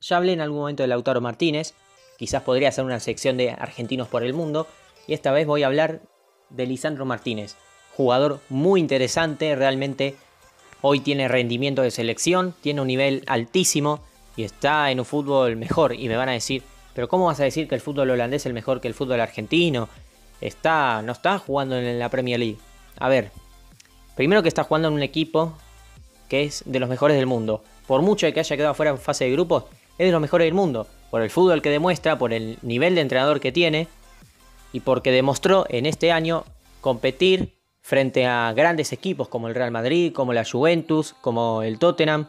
Ya hablé en algún momento de Lautaro Martínez, quizás podría hacer una sección de argentinos por el mundo, y esta vez voy a hablar de Lisandro Martínez, jugador muy interesante, realmente hoy tiene rendimiento de selección, tiene un nivel altísimo y está en un fútbol mejor. Y me van a decir, pero ¿cómo vas a decir que el fútbol holandés es mejor que el fútbol argentino? Está, no está jugando en la Premier League. A ver, primero que está jugando en un equipo que es de los mejores del mundo. Por mucho que haya quedado fuera en fase de grupos, es de los mejores del mundo. Por el fútbol que demuestra, por el nivel de entrenador que tiene y porque demostró en este año competir frente a grandes equipos como el Real Madrid, como la Juventus, como el Tottenham,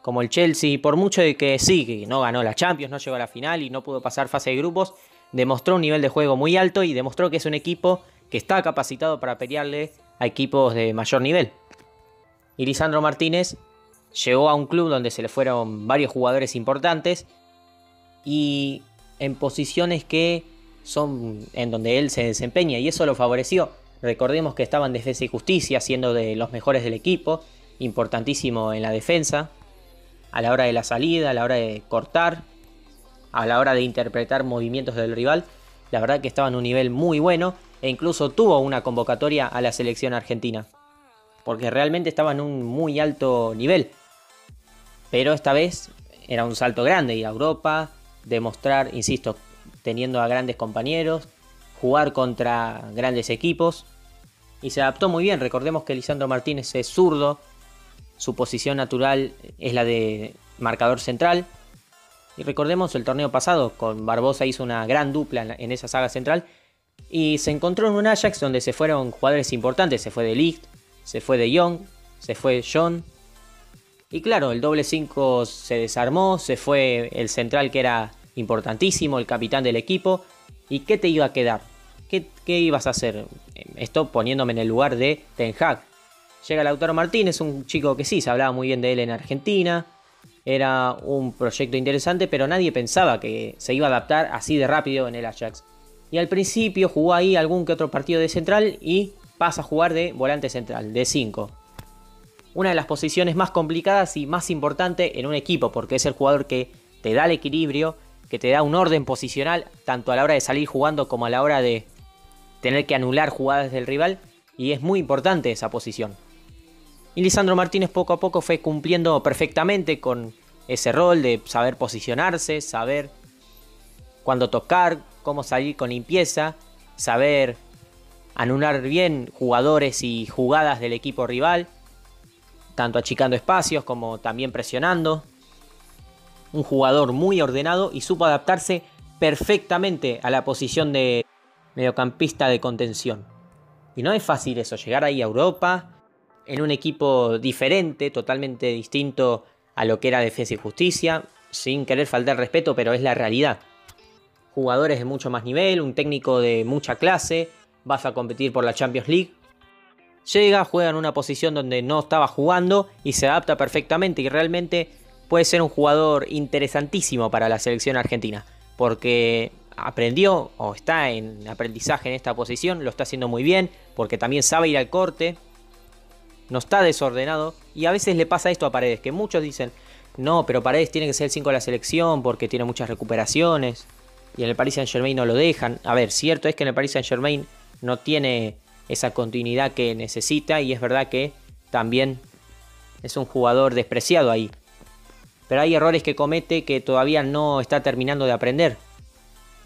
como el Chelsea, por mucho de que sí, no ganó la Champions, no llegó a la final y no pudo pasar fase de grupos, demostró un nivel de juego muy alto y demostró que es un equipo que está capacitado para pelearle a equipos de mayor nivel. Y Lisandro Martínez llegó a un club donde se le fueron varios jugadores importantes y en posiciones que son en donde él se desempeña y eso lo favoreció. Recordemos que estaba en defensa y justicia, siendo de los mejores del equipo, importantísimo en la defensa, a la hora de la salida, a la hora de cortar, a la hora de interpretar movimientos del rival. La verdad que estaba en un nivel muy bueno e incluso tuvo una convocatoria a la selección argentina. Porque realmente estaba en un muy alto nivel. Pero esta vez era un salto grande y a Europa, demostrar, insisto, teniendo a grandes compañeros, jugar contra grandes equipos. Y se adaptó muy bien. Recordemos que Lisandro Martínez es zurdo. Su posición natural es la de marcador central. Y recordemos el torneo pasado, con Barbosa hizo una gran dupla en esa saga central. Y se encontró en un Ajax donde se fueron jugadores importantes. Se fue de Ligt, se fue de Young, se fue John. Y claro, el doble 5 se desarmó, se fue el central que era importantísimo, el capitán del equipo. ¿Y qué te iba a quedar? ¿Qué, ibas a hacer? Esto poniéndome en el lugar de Ten Hag. Llega Lautaro Martínez, un chico que sí, se hablaba muy bien de él en Argentina. Era un proyecto interesante, pero nadie pensaba que se iba a adaptar así de rápido en el Ajax. Y al principio jugó ahí algún que otro partido de central y pasa a jugar de volante central, de 5. Una de las posiciones más complicadas y más importante en un equipo, porque es el jugador que te da el equilibrio que te da un orden posicional tanto a la hora de salir jugando como a la hora de tener que anular jugadas del rival y es muy importante esa posición. Y Lisandro Martínez poco a poco fue cumpliendo perfectamente con ese rol de saber posicionarse, saber cuándo tocar, cómo salir con limpieza, saber anular bien jugadores y jugadas del equipo rival, tanto achicando espacios como también presionando un jugador muy ordenado y supo adaptarse perfectamente a la posición de mediocampista de contención. Y no es fácil eso, llegar ahí a Europa, en un equipo diferente, totalmente distinto a lo que era Defensa y Justicia, sin querer faltar respeto, pero es la realidad. Jugadores de mucho más nivel, un técnico de mucha clase, vas a competir por la Champions League. Llega, juega en una posición donde no estaba jugando y se adapta perfectamente y realmente puede ser un jugador interesantísimo para la selección argentina, porque aprendió o está en aprendizaje en esta posición, lo está haciendo muy bien, porque también sabe ir al corte, no está desordenado, y a veces le pasa esto a Paredes, que muchos dicen, no, pero Paredes tiene que ser el 5 de la selección porque tiene muchas recuperaciones, y en el Paris Saint Germain no lo dejan. A ver, cierto es que en el Paris Saint Germain no tiene esa continuidad que necesita, y es verdad que también es un jugador despreciado ahí pero hay errores que comete que todavía no está terminando de aprender,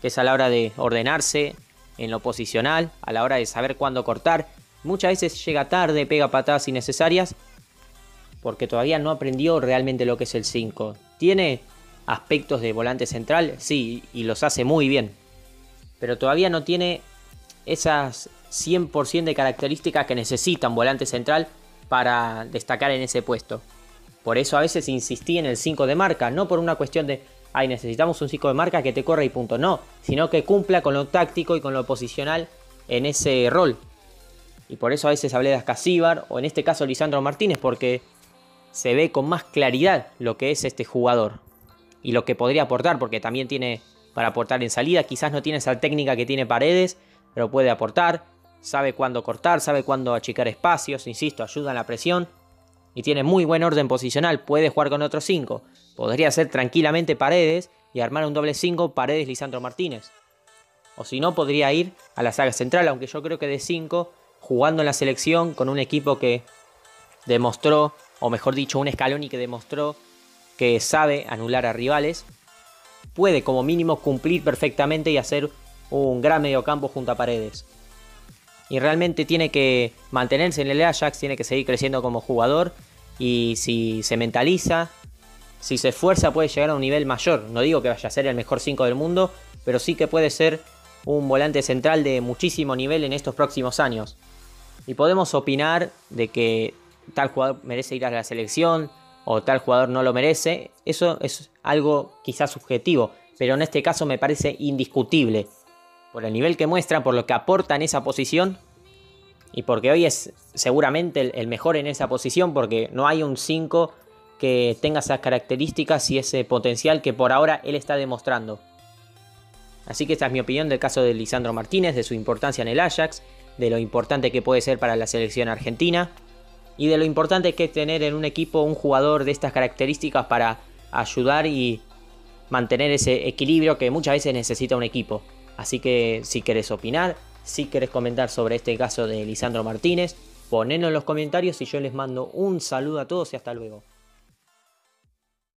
que es a la hora de ordenarse en lo posicional, a la hora de saber cuándo cortar. Muchas veces llega tarde, pega patadas innecesarias, porque todavía no aprendió realmente lo que es el 5. Tiene aspectos de volante central, sí, y los hace muy bien, pero todavía no tiene esas 100% de características que necesita un volante central para destacar en ese puesto. Por eso a veces insistí en el 5 de marca, no por una cuestión de, ay, necesitamos un 5 de marca que te corra y punto, no, sino que cumpla con lo táctico y con lo posicional en ese rol. Y por eso a veces hablé de Ascasíbar o en este caso Lisandro Martínez, porque se ve con más claridad lo que es este jugador y lo que podría aportar, porque también tiene para aportar en salida, quizás no tiene esa técnica que tiene Paredes, pero puede aportar, sabe cuándo cortar, sabe cuándo achicar espacios, insisto, ayuda en la presión y tiene muy buen orden posicional, puede jugar con otros 5. Podría ser tranquilamente Paredes y armar un doble 5 Paredes Lisandro Martínez. O si no, podría ir a la saga central, aunque yo creo que de 5, jugando en la selección con un equipo que demostró, o mejor dicho, un Scaloni que demostró que sabe anular a rivales, puede como mínimo cumplir perfectamente y hacer un gran mediocampo junto a Paredes. Y realmente tiene que mantenerse en el Ajax, tiene que seguir creciendo como jugador y si se mentaliza, si se esfuerza puede llegar a un nivel mayor. No digo que vaya a ser el mejor 5 del mundo, pero sí que puede ser un volante central de muchísimo nivel en estos próximos años. Y podemos opinar de que tal jugador merece ir a la selección o tal jugador no lo merece. Eso es algo quizás subjetivo, pero en este caso me parece indiscutible. Por el nivel que muestra, por lo que aporta en esa posición y porque hoy es seguramente el, mejor en esa posición porque no hay un 5 que tenga esas características y ese potencial que por ahora él está demostrando. Así que esta es mi opinión del caso de Lisandro Martínez, de su importancia en el Ajax, de lo importante que puede ser para la selección argentina y de lo importante que es tener en un equipo un jugador de estas características para ayudar y mantener ese equilibrio que muchas veces necesita un equipo. Así que si querés opinar, si querés comentar sobre este caso de Lisandro Martínez, ponenlo en los comentarios y yo les mando un saludo a todos y hasta luego.